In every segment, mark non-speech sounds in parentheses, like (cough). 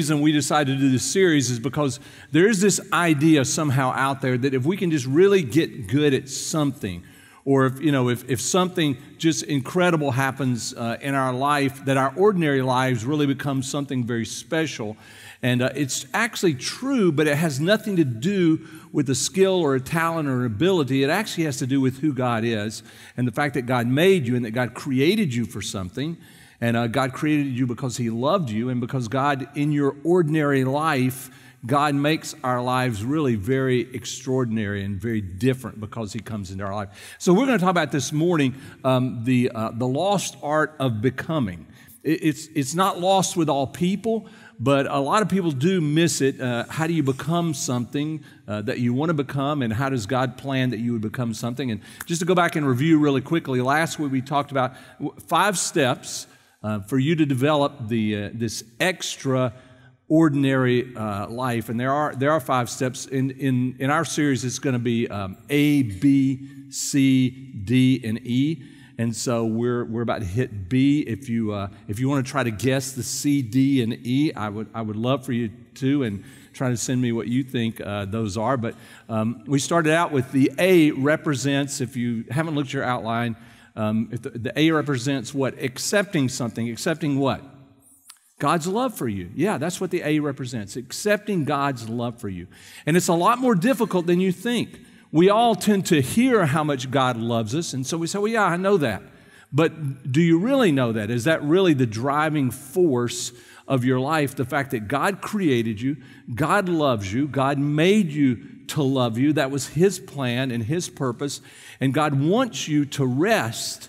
Reason we decided to do this series is because there is this idea somehow out there that if we can just really get good at something, or if you know if, if something just incredible happens uh, in our life that our ordinary lives really become something very special. And uh, it's actually true but it has nothing to do with a skill or a talent or an ability. It actually has to do with who god is and the fact that god made you and that god created you for something and uh, God created you because He loved you, and because God, in your ordinary life, God makes our lives really very extraordinary and very different because He comes into our life. So, we're going to talk about this morning um, the, uh, the lost art of becoming. It's, it's not lost with all people, but a lot of people do miss it. Uh, how do you become something uh, that you want to become, and how does God plan that you would become something? And just to go back and review really quickly, last week we talked about five steps uh, for you to develop the, uh, this extra ordinary uh, life. And there are, there are five steps. In, in, in our series, it's going to be um, A, B, C, D, and E. And so we're, we're about to hit B. If you, uh, if you want to try to guess the C, D, and E, I would, I would love for you to. And try to send me what you think uh, those are. But um, we started out with the A represents, if you haven't looked at your outline, um, the, the A represents what? Accepting something. Accepting what? God's love for you. Yeah, that's what the A represents. Accepting God's love for you. And it's a lot more difficult than you think. We all tend to hear how much God loves us, and so we say, well, yeah, I know that. But do you really know that? Is that really the driving force of your life? The fact that God created you, God loves you, God made you to love you. That was His plan and His purpose. And God wants you to rest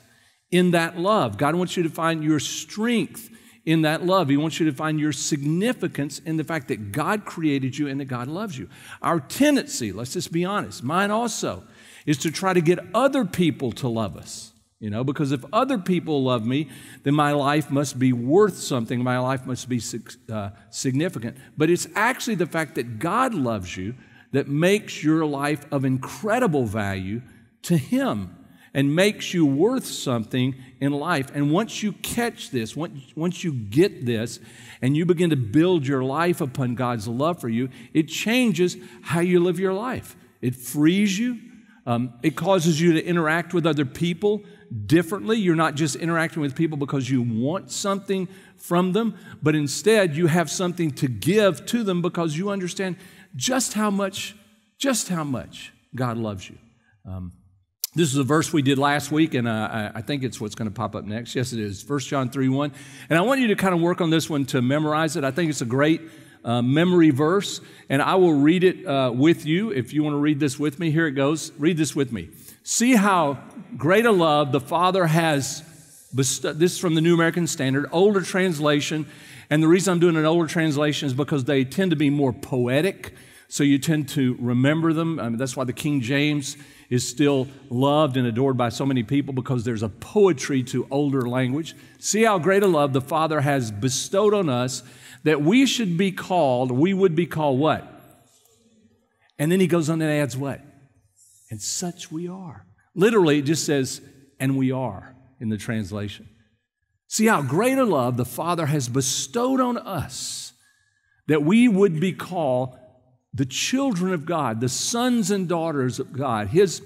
in that love. God wants you to find your strength in that love. He wants you to find your significance in the fact that God created you and that God loves you. Our tendency, let's just be honest, mine also, is to try to get other people to love us. You know, because if other people love me, then my life must be worth something. My life must be uh, significant. But it's actually the fact that God loves you that makes your life of incredible value to Him and makes you worth something in life. And once you catch this, once, you get this, and you begin to build your life upon God's love for you, it changes how you live your life. It frees you, um, it causes you to interact with other people differently. You're not just interacting with people because you want something from them, but instead you have something to give to them because you understand just how much, just how much God loves you. Um, this is a verse we did last week, and uh, I think it's what's going to pop up next. Yes, it is. 1 John 3 1. And I want you to kind of work on this one to memorize it. I think it's a great uh, memory verse, and I will read it uh, with you. If you want to read this with me, here it goes. Read this with me. See how great a love the Father has bestowed. This is from the New American Standard, older translation. And the reason I'm doing an older translation is because they tend to be more poetic, so you tend to remember them. I mean, that's why the King James is still loved and adored by so many people because there's a poetry to older language. See how great a love the Father has bestowed on us that we should be called, we would be called what? And then he goes on and adds what? And such we are. Literally, it just says, and we are in the translation. See how great a love the Father has bestowed on us that we would be called the children of God, the sons and daughters of God, his,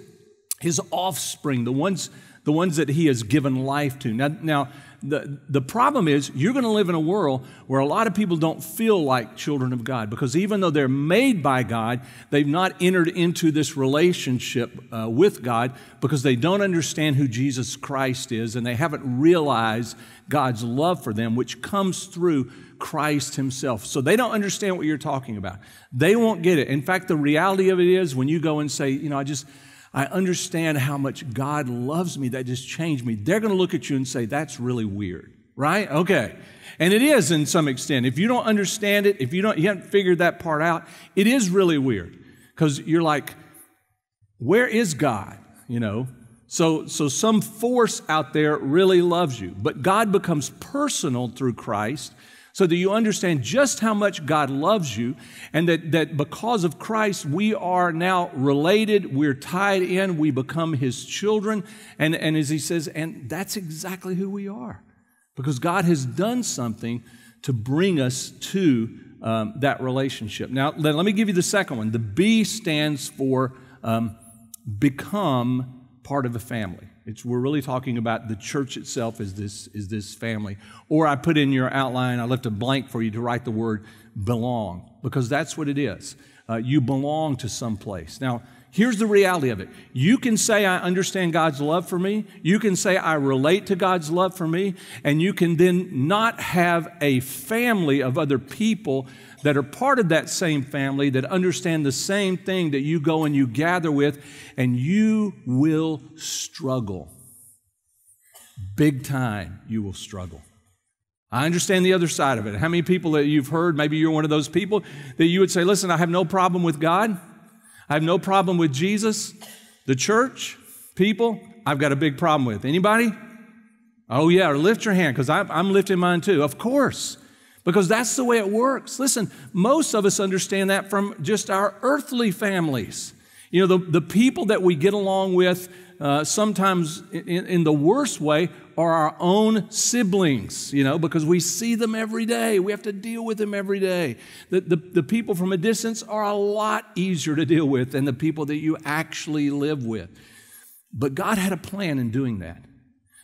his offspring, the ones, the ones that he has given life to. Now, now the, the problem is you're going to live in a world where a lot of people don't feel like children of God because even though they're made by God, they've not entered into this relationship uh, with God because they don't understand who Jesus Christ is and they haven't realized God's love for them, which comes through Christ Himself. So they don't understand what you're talking about. They won't get it. In fact, the reality of it is when you go and say, you know, I just, I understand how much God loves me, that just changed me, they're going to look at you and say, that's really weird, right? Okay. And it is in some extent. If you don't understand it, if you don't, you haven't figured that part out, it is really weird because you're like, where is God? You know, so, so some force out there really loves you, but God becomes personal through Christ so that you understand just how much God loves you and that, that because of Christ, we are now related, we're tied in, we become His children. And, and as He says, and that's exactly who we are because God has done something to bring us to um, that relationship. Now, let, let, me give you the second one. The B stands for um, become part of a family. It's, we're really talking about the church itself is this, is this family. Or I put in your outline, I left a blank for you to write the word belong, because that's what it is. Uh, you belong to some place. Now, Here's the reality of it. You can say, I understand God's love for me. You can say, I relate to God's love for me. And you can then not have a family of other people that are part of that same family that understand the same thing that you go and you gather with, and you will struggle. Big time, you will struggle. I understand the other side of it. How many people that you've heard, maybe you're one of those people, that you would say, Listen, I have no problem with God. I have no problem with Jesus, the church, people. I've got a big problem with. Anybody? Oh, yeah, lift your hand because I'm lifting mine too. Of course, because that's the way it works. Listen, most of us understand that from just our earthly families. You know, the, the people that we get along with, uh, sometimes in, in the worst way, are our own siblings, you know, because we see them every day. We have to deal with them every day. The, the, the, people from a distance are a lot easier to deal with than the people that you actually live with. But God had a plan in doing that.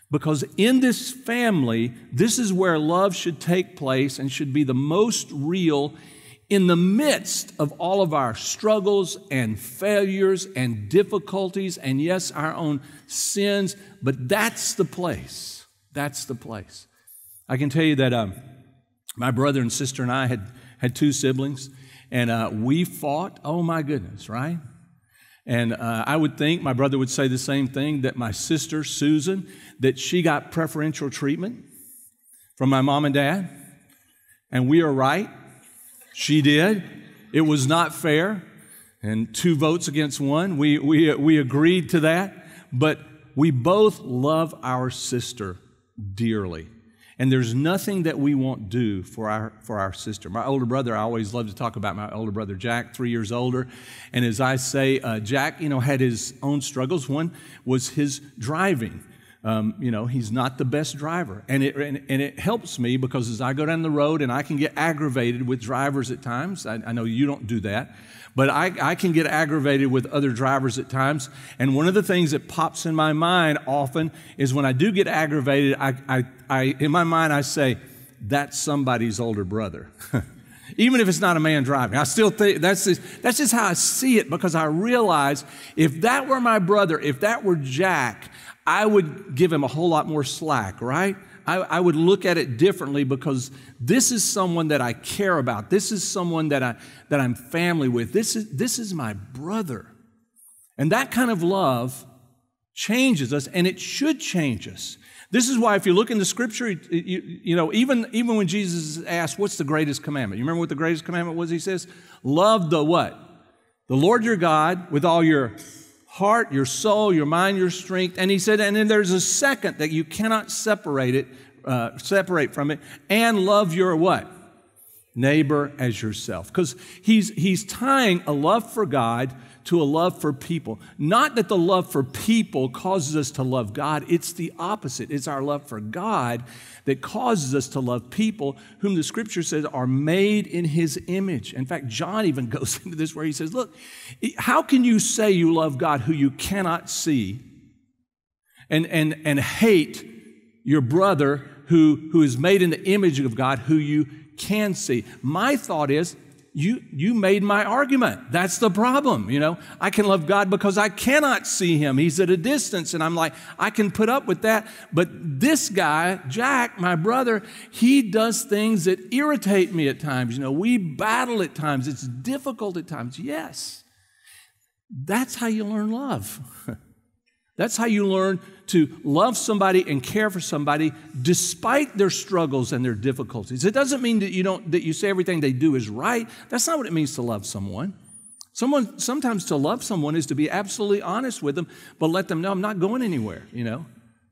Because in this family, this is where love should take place and should be the most real in the midst of all of our struggles and failures and difficulties, and yes, our own sins, but that's the place. That's the place. I can tell you that um, my brother and sister and I had, had two siblings, and uh, we fought, oh my goodness, right? And uh, I would think my brother would say the same thing that my sister, Susan, that she got preferential treatment from my mom and dad. And we are right. She did. It was not fair. And two votes against one. We, we, we agreed to that. But we both love our sister dearly. And there's nothing that we won't do for our, for our sister. My older brother, I always love to talk about my older brother, Jack, three years older. And as I say, uh, Jack, you know, had his own struggles. One was his driving. Um, you know, he's not the best driver. And it, and, and, it helps me because as I go down the road and I can get aggravated with drivers at times, I, I know you don't do that, but I, I can get aggravated with other drivers at times. And one of the things that pops in my mind often is when I do get aggravated, I, I, I in my mind, I say, that's somebody's older brother. (laughs) Even if it's not a man driving, I still think that's just, that's just how I see it because I realize if that were my brother, if that were Jack, I would give him a whole lot more slack, right? I, I, would look at it differently because this is someone that I care about. This is someone that, I, that I'm family with. This is, this is my brother. And that kind of love changes us, and it should change us. This is why, if you look in the scripture, you, you know, even, even when Jesus asked, What's the greatest commandment? You remember what the greatest commandment was? He says, Love the what? The Lord your God with all your heart, your soul, your mind, your strength. And he said, and then there's a second that you cannot separate it, uh, separate from it, and love your what? Neighbor as yourself. Because he's, he's tying a love for God to a love for people. Not that the love for people causes us to love God, it's the opposite. It's our love for God that causes us to love people whom the scripture says are made in his image. In fact, John even (laughs) goes into this where he says, Look, how can you say you love God who you cannot see and, and, and hate your brother who, who is made in the image of God who you can see? My thought is, you, you made my argument. That's the problem. You know, I can love God because I cannot see him. He's at a distance. And I'm like, I can put up with that. But this guy, Jack, my brother, he does things that irritate me at times. You know, we battle at times. It's difficult at times. Yes. That's how you learn love. (laughs) That's how you learn to love somebody and care for somebody despite their struggles and their difficulties. It doesn't mean that you don't that you say everything they do is right. That's not what it means to love someone. Someone sometimes to love someone is to be absolutely honest with them, but let them know I'm not going anywhere, you know.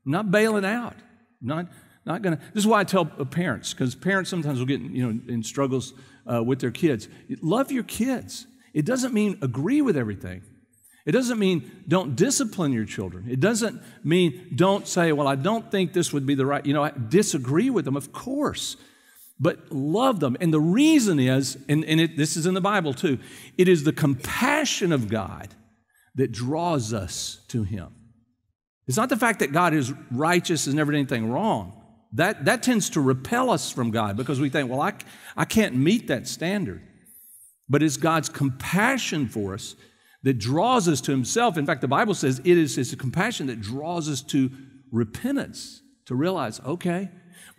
I'm not bailing out. I'm not not going to. This is why I tell parents because parents sometimes will get you know in struggles uh, with their kids. Love your kids. It doesn't mean agree with everything. It doesn't mean don't discipline your children. It doesn't mean don't say, well, I don't think this would be the right, you know, I disagree with them, of course. but love them. And the reason is, and, and it, this is in the Bible too, it is the compassion of God that draws us to Him. It's not the fact that God is righteous and never did anything wrong. That, that tends to repel us from God because we think, well, I, I can't meet that standard. But it's God's compassion for us that draws us to Himself. In fact, the Bible says it is His compassion that draws us to repentance, to realize, okay,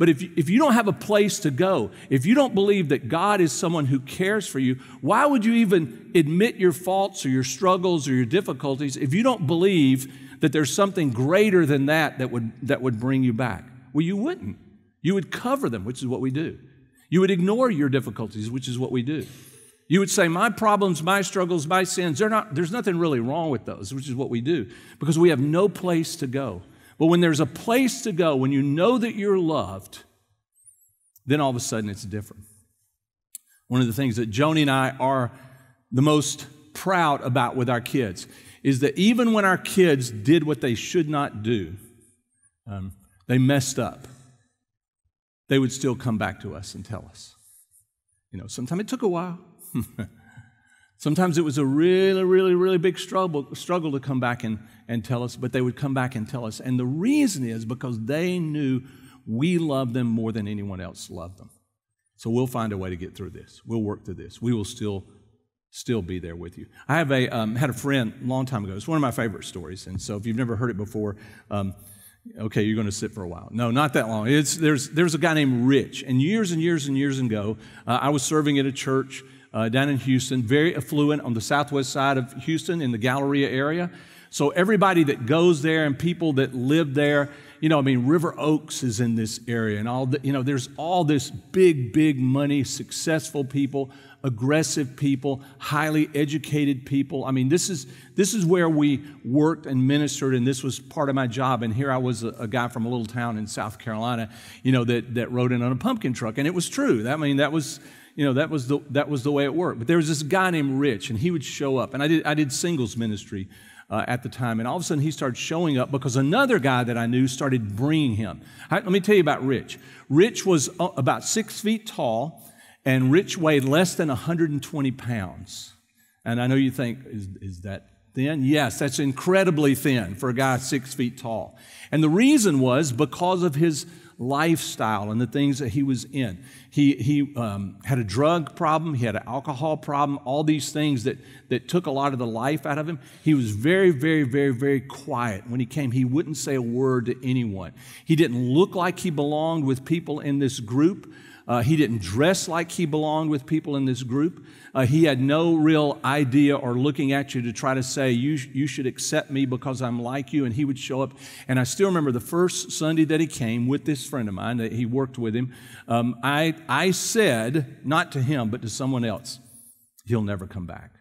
but if you, if you don't have a place to go, if you don't believe that God is someone who cares for you, why would you even admit your faults or your struggles or your difficulties if you don't believe that there's something greater than that that would, that would bring you back? Well, you wouldn't. You would cover them, which is what we do. You would ignore your difficulties, which is what we do. You would say, My problems, my struggles, my sins, they're not, there's nothing really wrong with those, which is what we do, because we have no place to go. But when there's a place to go, when you know that you're loved, then all of a sudden it's different. One of the things that Joni and I are the most proud about with our kids is that even when our kids did what they should not do, um, they messed up, they would still come back to us and tell us. You know, sometimes it took a while. (laughs) Sometimes it was a really, really, really big struggle, struggle to come back and, and tell us, but they would come back and tell us. And the reason is because they knew we loved them more than anyone else loved them. So we'll find a way to get through this. We'll work through this. We will still, still be there with you. I have a, um, had a friend a long time ago. It's one of my favorite stories. And so if you've never heard it before, um, okay, you're going to sit for a while. No, not that long. It's, there's, there's a guy named Rich. And years and years and years ago, uh, I was serving at a church uh, down in Houston, very affluent on the southwest side of Houston in the Galleria area. So everybody that goes there and people that live there, you know, I mean, River Oaks is in this area, and all the, you know, there's all this big, big money, successful people, aggressive people, highly educated people. I mean, this is this is where we worked and ministered, and this was part of my job. And here I was, a, a guy from a little town in South Carolina, you know, that that rode in on a pumpkin truck, and it was true. That, I mean, that was you know, that was the, that was the way it worked. But there was this guy named Rich, and he would show up. And I did, I did singles ministry uh, at the time. And all of a sudden, he started showing up because another guy that I knew started bringing him. let me tell you about Rich. Rich was uh, about six feet tall, and Rich weighed less than 120 pounds. And I know you think, is, is that thin? Yes, that's incredibly thin for a guy six feet tall. And the reason was because of his lifestyle and the things that he was in. He, he um, had a drug problem, he had an alcohol problem, all these things that, that took a lot of the life out of him. He was very, very, very, very quiet. When he came, he wouldn't say a word to anyone. He didn't look like he belonged with people in this group. Uh, he didn't dress like he belonged with people in this group. Uh, he had no real idea or looking at you to try to say, you, you should accept me because I'm like you. And he would show up. And I still remember the first Sunday that he came with this friend of mine that he worked with him. Um, I, I said, not to him, but to someone else, he'll never come back.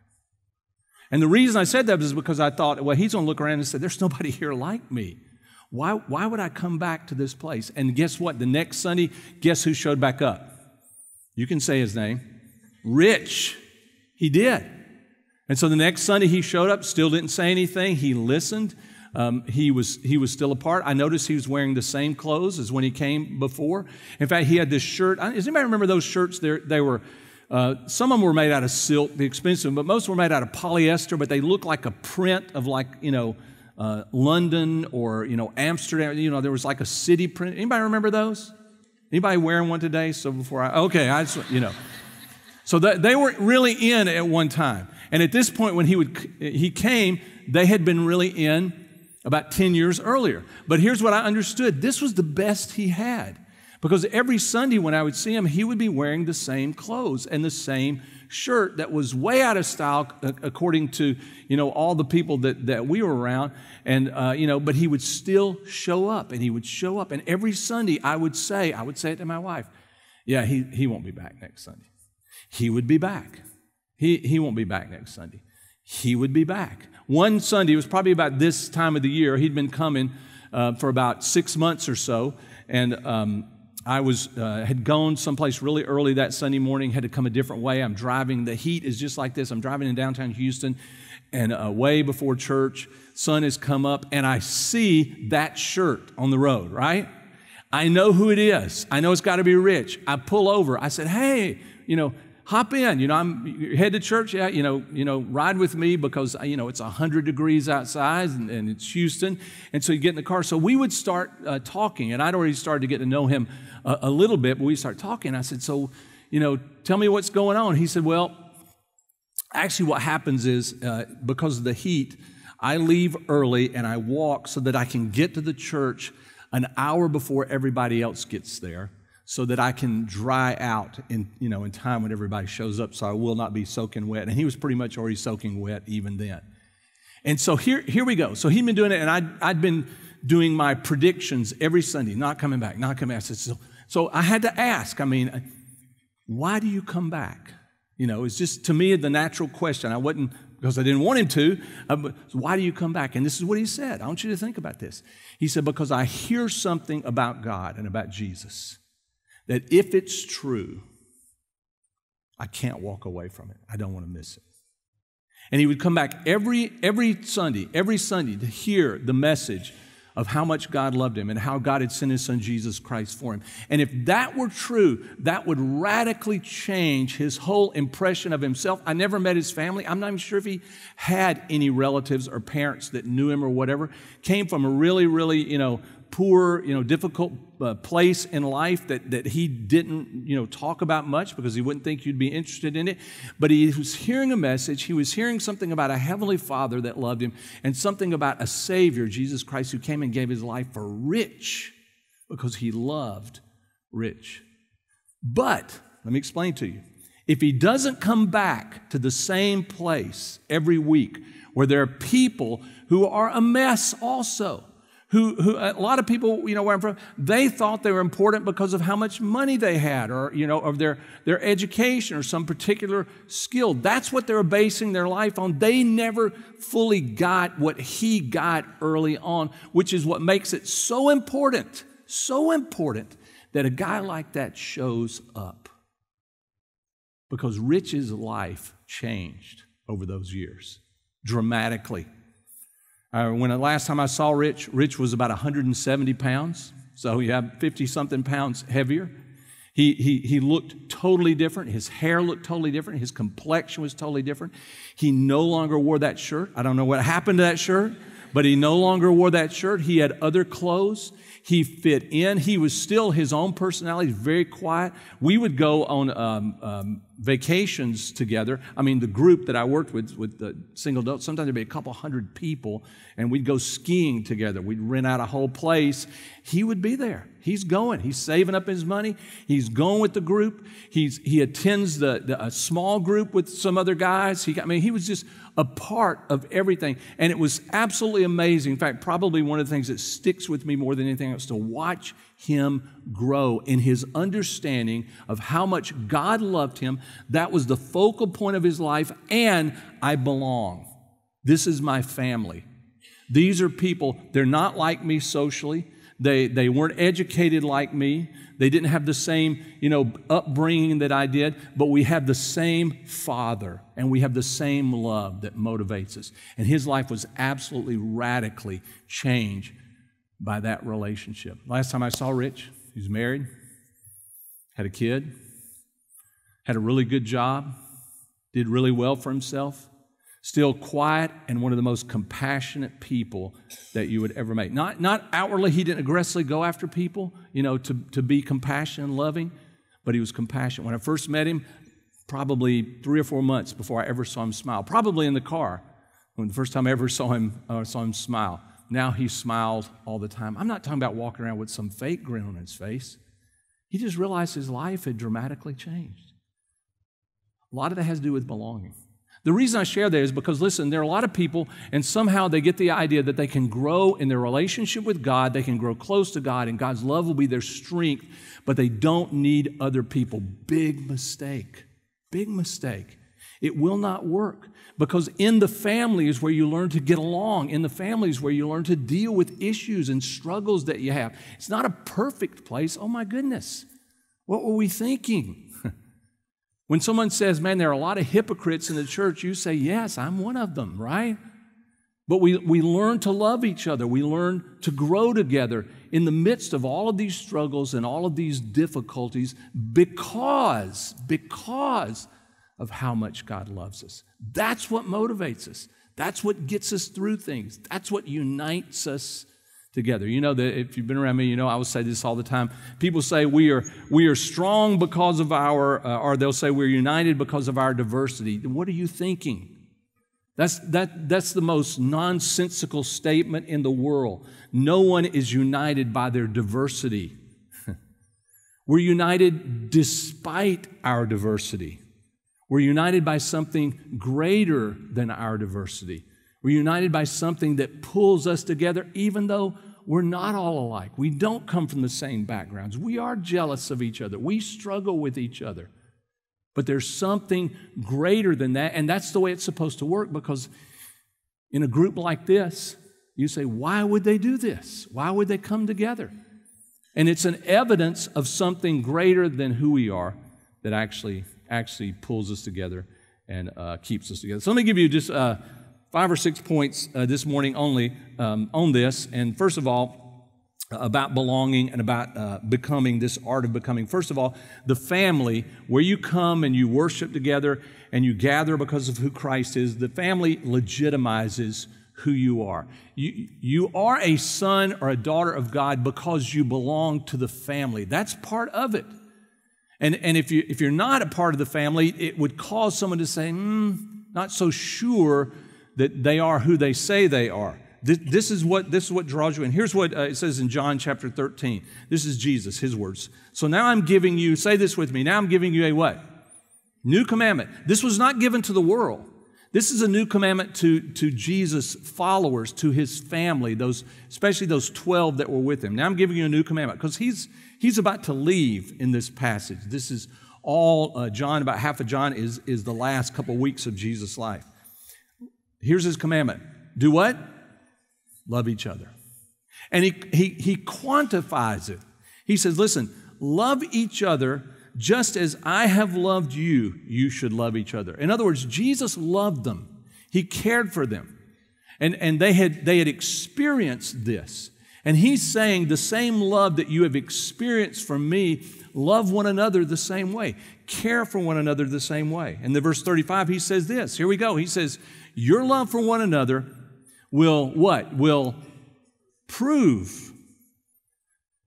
And the reason I said that was because I thought, well, he's going to look around and say, there's nobody here like me. Why, why would I come back to this place? And guess what? The next Sunday, guess who showed back up? You can say his name. Rich. He did. And so the next Sunday he showed up, still didn't say anything. He listened. Um, he, was, he was still apart. I noticed he was wearing the same clothes as when he came before. In fact, he had this shirt. Does anybody remember those shirts? They're, they were, uh, some of them were made out of silk, the expensive, but most were made out of polyester, but they looked like a print of like, you know, uh, London or you know Amsterdam. You know there was like a city print. Anybody remember those? Anybody wearing one today? So before I okay, I just, you know. So that, they were really in at one time, and at this point when he would he came, they had been really in about ten years earlier. But here's what I understood: this was the best he had, because every Sunday when I would see him, he would be wearing the same clothes and the same shirt that was way out of style according to you know all the people that, that we were around. And uh, you know but he would still show up and he would show up. And every sunday i would say i would say it to my wife yeah he, he won't be back next sunday. He would be back. He, he won't be back next sunday. He would be back. One sunday it was probably about this time of the year he'd been coming uh, for about six months or so. And um, I was uh, had gone someplace really early that Sunday morning, had to come a different way. I'm driving. The heat is just like this. I'm driving in downtown Houston, and uh, way before church, sun has come up, and I see that shirt on the road. Right, I know who it is. I know it's got to be Rich. I pull over. I said, hey, you know, hop in. You know, I'm head to church. Yeah, you know, you know, ride with me because you know it's hundred degrees outside and, and, it's Houston, and so you get in the car. So we would start uh, talking, and I'd already started to get to know him a, a little bit. But we start talking. I said, so, you know, tell me what's going on. He said, well, actually, what happens is uh, because of the heat, I leave early and I walk so that I can get to the church an hour before everybody else gets there so that I can dry out in, you know, in time when everybody shows up so I will not be soaking wet. And he was pretty much already soaking wet even then. And so here, here we go. So he'd been doing it, and I'd, I'd been doing my predictions every Sunday, not coming back, not coming back. So, so I had to ask, I mean, why do you come back? You know, it's just to me the natural question. I wasn't because I didn't want him to. Uh, but why do you come back? And this is what he said. I want you to think about this. He said, Because I hear something about God and about Jesus that if it's true, I can't walk away from it. I don't want to miss it. And he would come back every, every Sunday, every Sunday to hear the message of how much God loved him and how God had sent his son Jesus Christ for him. And if that were true, that would radically change his whole impression of himself. I never met his family. I'm not even sure if he had any relatives or parents that knew him or whatever. Came from a really, really, you know, poor, you know, difficult uh, place in life that, that he didn't, you know, talk about much because he wouldn't think you'd be interested in it. But he was hearing a message. He was hearing something about a heavenly father that loved him and something about a savior, Jesus Christ, who came and gave his life for rich because he loved rich. But, let me explain to you. If he doesn't come back to the same place every week where there are people who are a mess also, who, who a lot of people, you know, where I'm from, they thought they were important because of how much money they had or, you know, of their, their education or some particular skill. That's what they were basing their life on. They never fully got what he got early on, which is what makes it so important, so important that a guy like that shows up. Because Rich's life changed over those years dramatically. Uh, when the last time I saw Rich, Rich was about 170 pounds, so he had 50 something pounds heavier. He, he, he looked totally different. His hair looked totally different. His complexion was totally different. He no longer wore that shirt. I don't know what happened to that shirt, but he no longer wore that shirt. He had other clothes. He fit in. He was still his own personality, very quiet. We would go on um, um, vacations together. I mean, the group that I worked with, with the single adults, sometimes there'd be a couple hundred people, and we'd go skiing together. We'd rent out a whole place. He would be there. He's going. He's saving up his money. He's going with the group. He's, he attends the, the a small group with some other guys. He, I mean, he was just a part of everything. And it was absolutely amazing. In fact, probably one of the things that sticks with me more than anything else to watch him grow in his understanding of how much God loved him. That was the focal point of his life, and I belong. This is my family. These are people, they're not like me socially. They, they weren't educated like me. They didn't have the same, you know, upbringing that I did, but we have the same father and we have the same love that motivates us. And his life was absolutely radically changed by that relationship. Last time I saw Rich, he was married, had a kid, had a really good job, did really well for himself, still quiet and one of the most compassionate people that you would ever meet. Not, not outwardly, he didn't aggressively go after people, you know, to, to be compassionate and loving, but he was compassionate. When I first met him, probably three or four months before I ever saw him smile, probably in the car, when the first time I ever saw him, uh, saw him smile. Now he smiles all the time. I'm not talking about walking around with some fake grin on his face. He just realized his life had dramatically changed. A lot of that has to do with belonging. The reason I share that is because, listen, there are a lot of people, and somehow they get the idea that they can grow in their relationship with God, they can grow close to God, and God's love will be their strength, but they don't need other people. Big mistake. Big mistake. It will not work because in the family is where you learn to get along. In the family is where you learn to deal with issues and struggles that you have. It's not a perfect place. Oh my goodness. What were we thinking? (laughs) when someone says, man, there are a lot of hypocrites in the church, you say, yes, I'm one of them, right? But we, we learn to love each other. We learn to grow together in the midst of all of these struggles and all of these difficulties because, because of how much God loves us. That's what motivates us. That's what gets us through things. That's what unites us together. You know that if you've been around me, you know I will say this all the time. People say we are we are strong because of our, uh, or they'll say we're united because of our diversity. What are you thinking? That's, that, that's the most nonsensical statement in the world. No one is united by their diversity. (laughs) We're united despite our diversity. We're united by something greater than our diversity. We're united by something that pulls us together, even though we're not all alike. We don't come from the same backgrounds. We are jealous of each other. We struggle with each other. But there's something greater than that, and that's the way it's supposed to work because in a group like this, you say, why would they do this? Why would they come together? And it's an evidence of something greater than who we are that actually actually pulls us together and uh, keeps us together. So let me give you just uh, five or six points uh, this morning only um, on this. And first of all, about belonging and about uh, becoming, this art of becoming. First of all, the family, where you come and you worship together and you gather because of who Christ is, the family legitimizes who you are. You, you are a son or a daughter of God because you belong to the family. That's part of it. And, and if, you, if you're not a part of the family, it would cause someone to say, hmm, not so sure that they are who they say they are. This, this, is what, this is what draws you in. Here's what uh, it says in John chapter 13. This is Jesus, his words. So now I'm giving you, say this with me, now I'm giving you a what? New commandment. This was not given to the world. This is a new commandment to, to Jesus' followers, to his family, those, especially those 12 that were with him. Now I'm giving you a new commandment because he's, he's about to leave in this passage. This is all uh, John, about half of John is, is the last couple weeks of Jesus' life. Here's his commandment do what? love each other. And he, he, he quantifies it. He says, listen, love each other just as I have loved you, you should love each other. In other words, Jesus loved them, He cared for them, and, and they, had, they had experienced this. And He's saying, the same love that you have experienced from me, love one another the same way, care for one another the same way. In the verse 35, He says this here we go. He says, Your love for one another will what? Will prove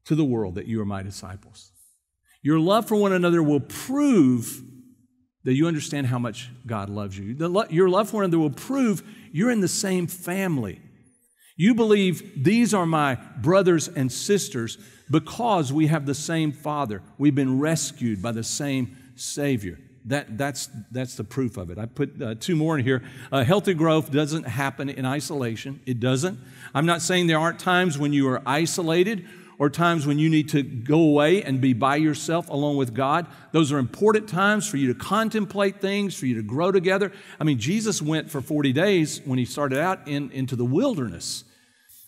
to the world that you are my disciples. Your love for one another will prove that you understand how much God loves you. Your love for one another will prove you're in the same family. You believe these are my brothers and sisters because we have the same Father. We've been rescued by the same Savior that, that's, that's the proof of it. I put uh, two more in here. Uh, healthy growth doesn't happen in isolation. It doesn't. I'm not saying there aren't times when you are isolated or times when you need to go away and be by yourself alone with God. Those are important times for you to contemplate things, for you to grow together. I mean, Jesus went for 40 days when he started out in, into the wilderness.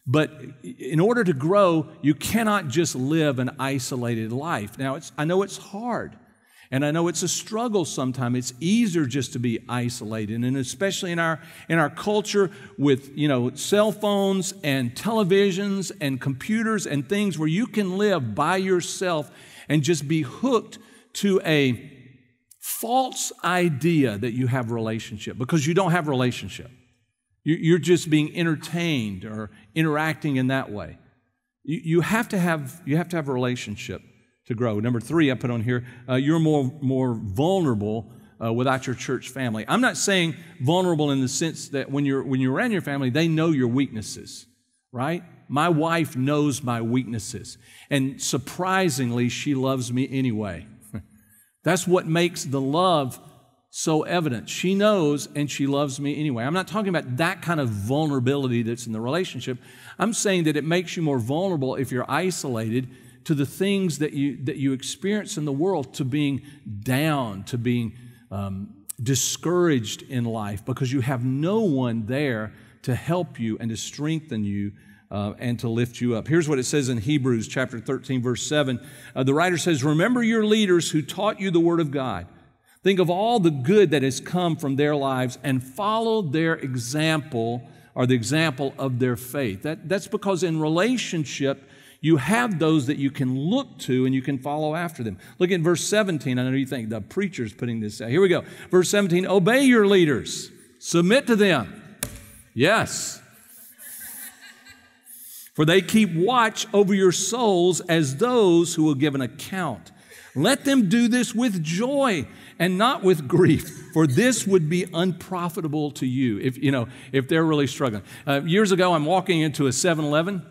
But in order to grow, you cannot just live an isolated life. Now, I know it's hard. And I know it's a struggle sometimes. It's easier just to be isolated. And especially in our, in our culture with, you know, cell phones and televisions and computers and things where you can live by yourself and just be hooked to a false idea that you have relationship because you don't have relationship. You're just being entertained or interacting in that way. You have to have, you have, to have a relationship to grow. Number three, I put on here, uh, you're more, more vulnerable uh, without your church family. I'm not saying vulnerable in the sense that when you're, when you're around your family, they know your weaknesses, right? My wife knows my weaknesses. And surprisingly, she loves me anyway. (laughs) That's what makes the love so evident. She knows and she loves me anyway. I'm not talking about that kind of vulnerability that's in the relationship. I'm saying that it makes you more vulnerable if you're isolated to the things that you, that you experience in the world, to being down, to being um, discouraged in life, because you have no one there to help you and to strengthen you uh, and to lift you up. Here's what it says in Hebrews chapter 13, verse 7. Uh, the writer says, Remember your leaders who taught you the word of God. Think of all the good that has come from their lives and follow their example or the example of their faith. That, that's because in relationship, you have those that you can look to and you can follow after them. Look at verse 17. I know you think the preacher's putting this out. Here we go. Verse 17 Obey your leaders, submit to them. Yes. For they keep watch over your souls as those who will give an account. Let them do this with joy and not with grief, for this would be unprofitable to you if, you know, if they're really struggling. Uh, years ago, I'm walking into a 7 Eleven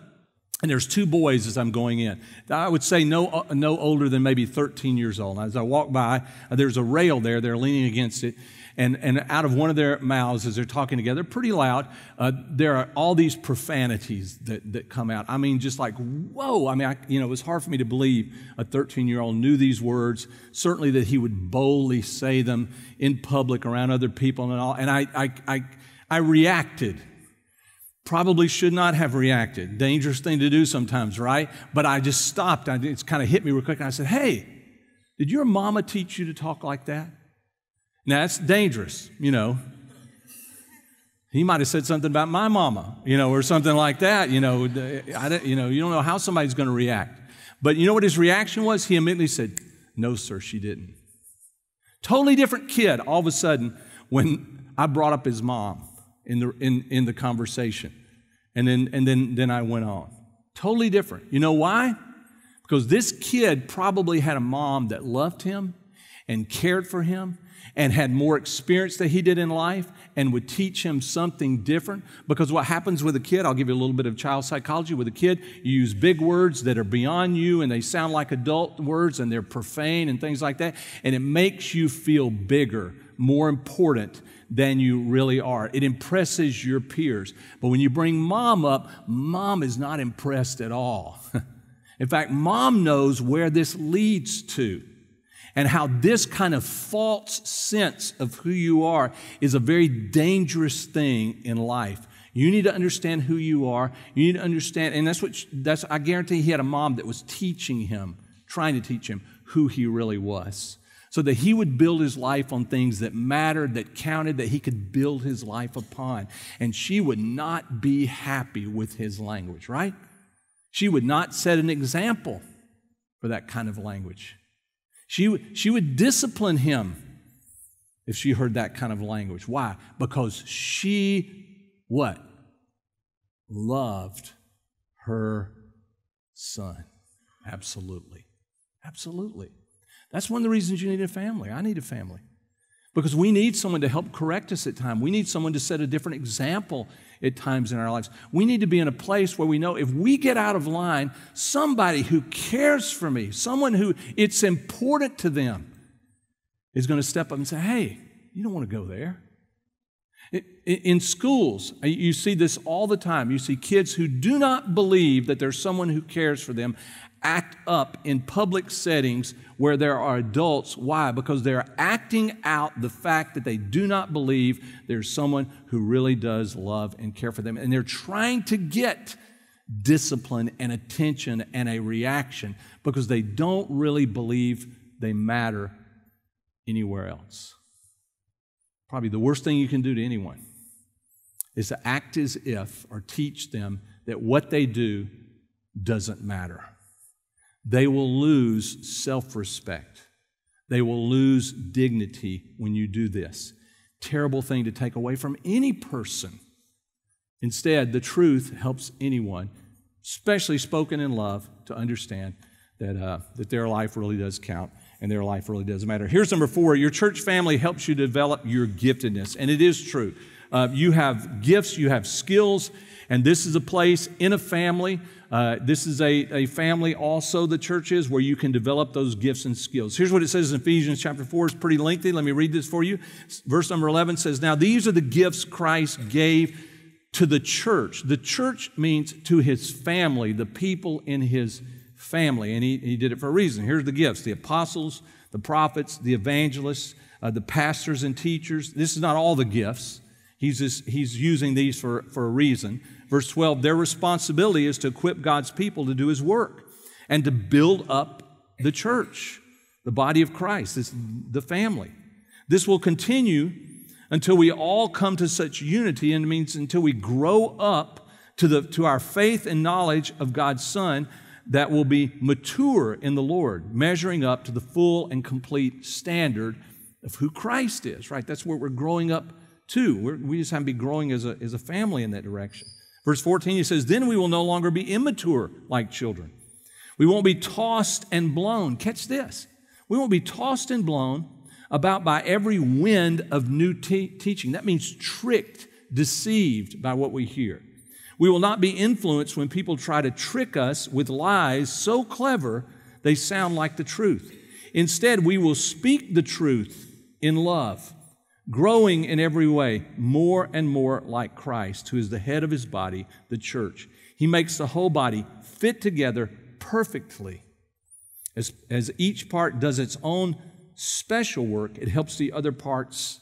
and there's two boys as I'm going in. I would say no, uh, no older than maybe 13 years old. As I walk by, uh, there's a rail there. They're leaning against it. And, and out of one of their mouths, as they're talking together, pretty loud, uh, there are all these profanities that, that come out. I mean, just like, whoa. I mean, I, you know, it was hard for me to believe a 13 year old knew these words. Certainly that he would boldly say them in public around other people and all. And I, I, I, I reacted Probably should not have reacted. Dangerous thing to do sometimes, right? But I just stopped. I, it's kind of hit me real quick. And I said, Hey, did your mama teach you to talk like that? Now, that's dangerous, you know. He might have said something about my mama, you know, or something like that. You know, I you know, you don't know how somebody's going to react. But you know what his reaction was? He immediately said, No, sir, she didn't. Totally different kid all of a sudden when I brought up his mom in the, in, in the conversation. And then, and then, then I went on. Totally different. You know why? Because this kid probably had a mom that loved him and cared for him and had more experience than he did in life and would teach him something different. Because what happens with a kid, I'll give you a little bit of child psychology. With a kid, you use big words that are beyond you and they sound like adult words and they're profane and things like that. And it makes you feel bigger, more important than you really are. It impresses your peers. But when you bring mom up, mom is not impressed at all. (laughs) In fact, mom knows where this leads to and how this kind of false sense of who you are is a very dangerous thing in life. You need to understand who you are. You need to understand, and that's what that's I guarantee he had a mom that was teaching him, trying to teach him who he really was so that he would build his life on things that mattered, that counted, that he could build his life upon. And she would not be happy with his language, right? She would not set an example for that kind of language. She, she would discipline him if she heard that kind of language. Why? Because she, what? Loved her son. Absolutely. Absolutely. That's one of the reasons you need a family. I need a family. Because we need someone to help correct us at times. We need someone to set a different example at times in our lives. We need to be in a place where we know if we get out of line, somebody who cares for me, someone who it's important to them, is going to step up and say, hey, you don't want to go there. In schools, you see this all the time. You see kids who do not believe that there's someone who cares for them act up in public settings where there are adults. Why? Because they're acting out the fact that they do not believe there's someone who really does love and care for them. And they're trying to get discipline and attention and a reaction because they don't really believe they matter anywhere else. Probably the worst thing you can do to anyone is to act as if or teach them that what they do doesn't matter they will lose self respect. They will lose dignity when you do this. Terrible thing to take away from any person. Instead, the truth helps anyone, especially spoken in love, to understand that, uh, that their life really does count and their life really does matter. Here's number four your church family helps you develop your giftedness. And it is true. Uh, you have gifts, you have skills, and this is a place in a family uh, this is a, a family also, the church is, where you can develop those gifts and skills. Here's what it says in Ephesians chapter 4. It's pretty lengthy. Let me read this for you. Verse number 11 says, Now these are the gifts Christ gave to the church. The church means to his family, the people in his family. And he, he did it for a reason. Here's the gifts the apostles, the prophets, the evangelists, uh, the pastors and teachers. This is not all the gifts. He's, just, he's using these for, for a reason. Verse 12 their responsibility is to equip God's people to do his work and to build up the church, the body of Christ, this, the family. This will continue until we all come to such unity, and it means until we grow up to, the, to our faith and knowledge of God's Son that will be mature in the Lord, measuring up to the full and complete standard of who Christ is, right? That's where we're growing up to. We're, we just have to be growing as a, as a family in that direction. Verse 14, he says, Then we will no longer be immature like children. We won't be tossed and blown. Catch this. We won't be tossed and blown about by every wind of new te- teaching. That means tricked, deceived by what we hear. We will not be influenced when people try to trick us with lies so clever they sound like the truth. Instead, we will speak the truth in love, growing in every way more and more like Christ, who is the head of his body, the church. He makes the whole body fit together perfectly. As, as each part does its own special work, it helps the other parts.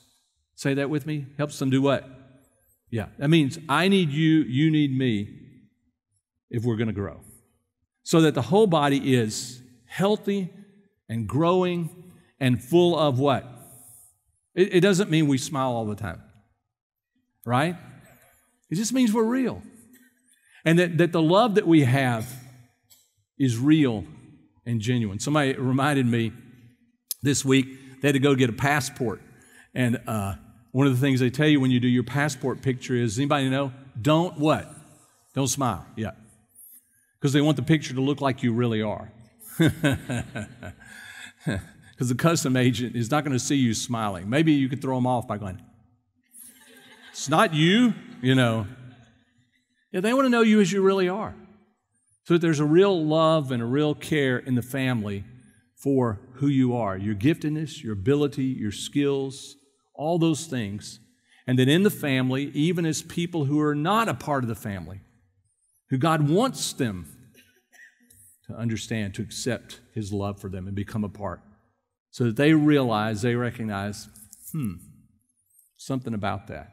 Say that with me? Helps them do what? Yeah, that means I need you, you need me if we're going to grow. So that the whole body is healthy and growing and full of what? It, it doesn't mean we smile all the time, right? It just means we're real. And that, that the love that we have is real and genuine. Somebody reminded me this week they had to go get a passport. And uh, one of the things they tell you when you do your passport picture is anybody know? Don't what? Don't smile. Yeah. Because they want the picture to look like you really are. (laughs) Because the custom agent is not going to see you smiling. Maybe you could throw them off by going, It's not you, you know. Yeah, they want to know you as you really are. So that there's a real love and a real care in the family for who you are your giftedness, your ability, your skills, all those things. And then in the family, even as people who are not a part of the family, who God wants them to understand, to accept His love for them and become a part, so that they realize, they recognize, hmm, something about that.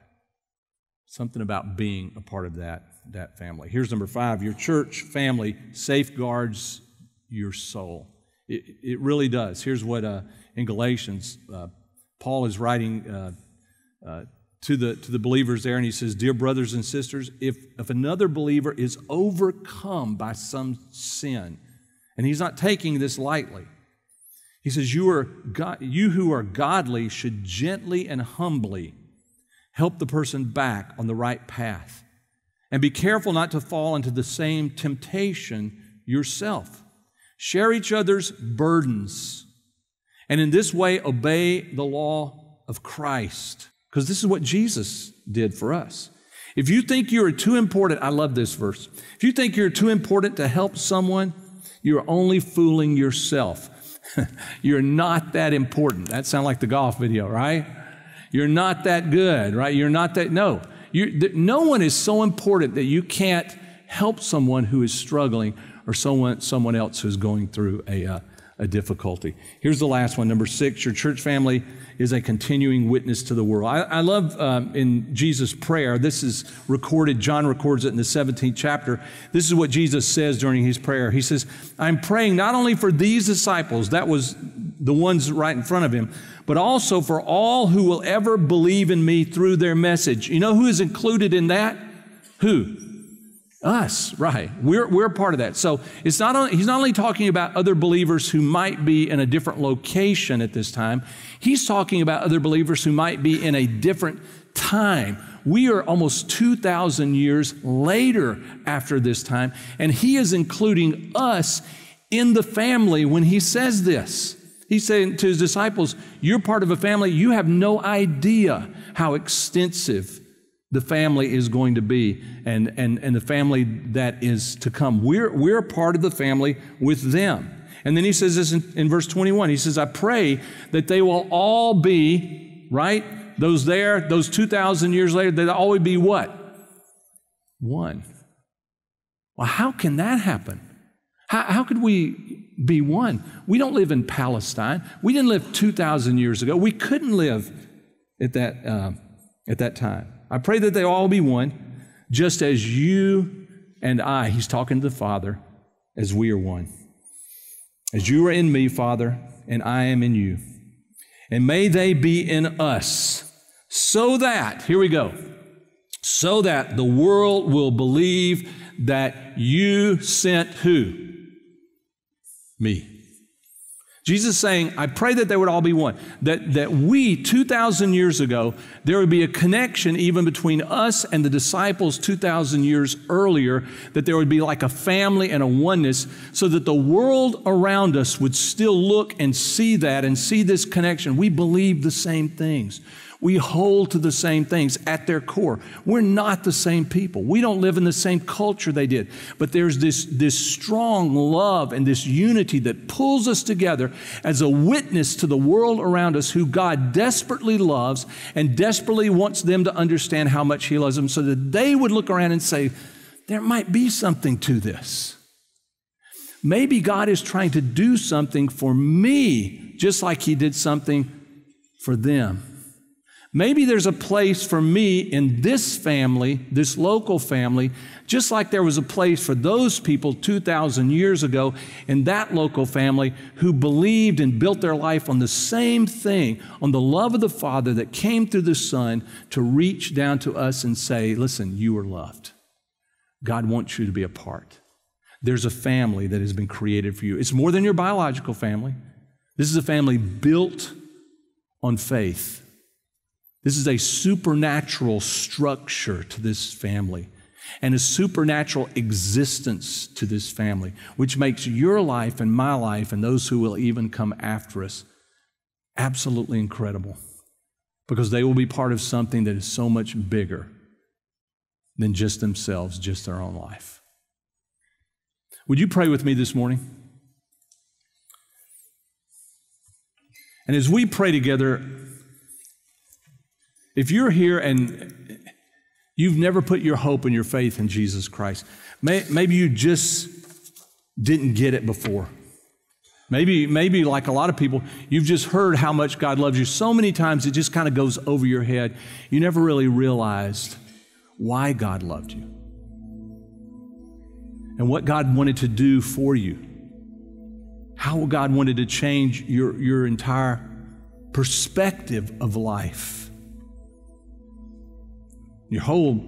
Something about being a part of that, that family. Here's number five your church family safeguards your soul. It, it really does. Here's what uh, in Galatians, uh, Paul is writing uh, uh, to, the, to the believers there, and he says, Dear brothers and sisters, if, if another believer is overcome by some sin, and he's not taking this lightly, he says, You, are God, you who are godly should gently and humbly help the person back on the right path. And be careful not to fall into the same temptation yourself. Share each other's burdens and in this way obey the law of Christ. Because this is what Jesus did for us. If you think you are too important, I love this verse. If you think you're too important to help someone, you're only fooling yourself. (laughs) you're not that important. That sounds like the golf video, right? You're not that good, right? You're not that, no. You, no one is so important that you can't help someone who is struggling or someone, someone else who's going through a, uh, a difficulty. Here's the last one. Number six, your church family is a continuing witness to the world. I, I love um, in Jesus' prayer, this is recorded, John records it in the 17th chapter. This is what Jesus says during his prayer. He says, I'm praying not only for these disciples, that was the ones right in front of him, but also for all who will ever believe in me through their message. You know who is included in that? Who? Us, right. We're, we're part of that. So it's not only, he's not only talking about other believers who might be in a different location at this time, he's talking about other believers who might be in a different time. We are almost 2,000 years later after this time, and he is including us in the family when he says this. He's saying to his disciples, You're part of a family. You have no idea how extensive the family is going to be and, and, and the family that is to come. We're, we're part of the family with them. And then he says this in, in verse 21. He says, I pray that they will all be, right? Those there, those 2,000 years later, they'll always be what? One. Well, how can that happen? How, how could we be one? We don't live in Palestine. We didn't live 2,000 years ago. We couldn't live at that, uh, at that time. I pray that they all be one, just as you and I, he's talking to the Father, as we are one. As you are in me, Father, and I am in you. And may they be in us, So that, here we go, so that the world will believe that you sent who? Me. Jesus saying, I pray that they would all be one. That, that we, 2,000 years ago, there would be a connection even between us and the disciples 2,000 years earlier, that there would be like a family and a oneness, so that the world around us would still look and see that and see this connection. We believe the same things. We hold to the same things at their core. We're not the same people. We don't live in the same culture they did. But there's this, this strong love and this unity that pulls us together as a witness to the world around us who God desperately loves and desperately wants them to understand how much He loves them so that they would look around and say, there might be something to this. Maybe God is trying to do something for me, just like He did something for them. Maybe there's a place for me in this family, this local family, just like there was a place for those people 2,000 years ago in that local family who believed and built their life on the same thing, on the love of the Father that came through the Son to reach down to us and say, Listen, you are loved. God wants you to be a part. There's a family that has been created for you. It's more than your biological family. This is a family built on faith this is a supernatural structure to this family and a supernatural existence to this family, which makes your life and my life and those who will even come after us absolutely incredible because they will be part of something that is so much bigger than just themselves, just their own life. Would you pray with me this morning? And as we pray together, if you're here and you've never put your hope and your faith in Jesus Christ, may, maybe you just didn't get it before. Maybe, maybe like a lot of people, you've just heard how much God loves you so many times it just kind of goes over your head. You never really realized why God loved you and what God wanted to do for you. How God wanted to change your, your entire perspective of life your whole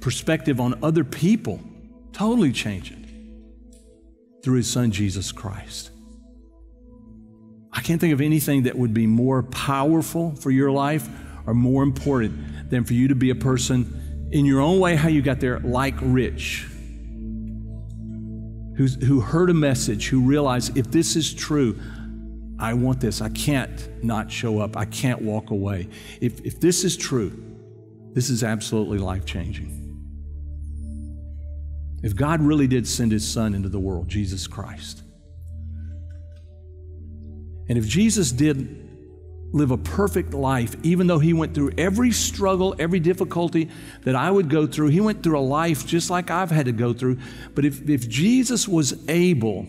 perspective on other people totally change it through his son Jesus Christ. I can't think of anything that would be more powerful for your life or more important than for you to be a person in your own way, how you got there, like Rich, who's, who heard a message, who realized if this is true, I want this. I can't not show up. I can't walk away. If, if this is true, this is absolutely life changing. If God really did send his son into the world, Jesus Christ, and if Jesus did live a perfect life, even though he went through every struggle, every difficulty that I would go through, he went through a life just like I've had to go through. But if, if Jesus was able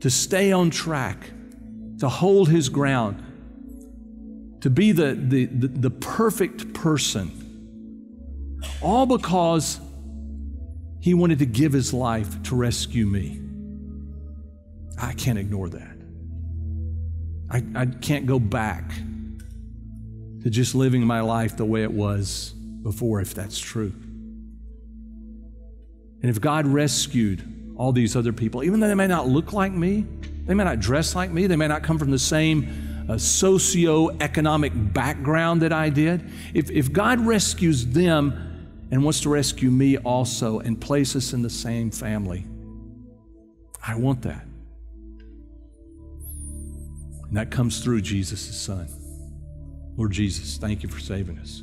to stay on track, to hold his ground, to be the, the, the, the perfect person, all because he wanted to give his life to rescue me. I can't ignore that. I, I can't go back to just living my life the way it was before, if that's true. And if God rescued all these other people, even though they may not look like me, they may not dress like me, they may not come from the same uh, socio-economic background that I did, if, if God rescues them, and wants to rescue me also and place us in the same family. I want that. And that comes through Jesus' Son. Lord Jesus, thank you for saving us,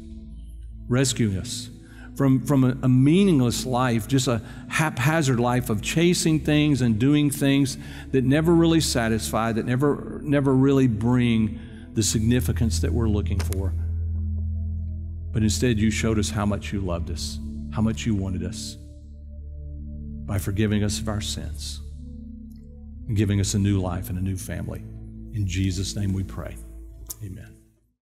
rescuing us from, from a, a, meaningless life, just a haphazard life of chasing things and doing things that never really satisfy, that never, never really bring the significance that we're looking for. But instead, you showed us how much you loved us, how much you wanted us by forgiving us of our sins and giving us a new life and a new family. In Jesus' name we pray. Amen.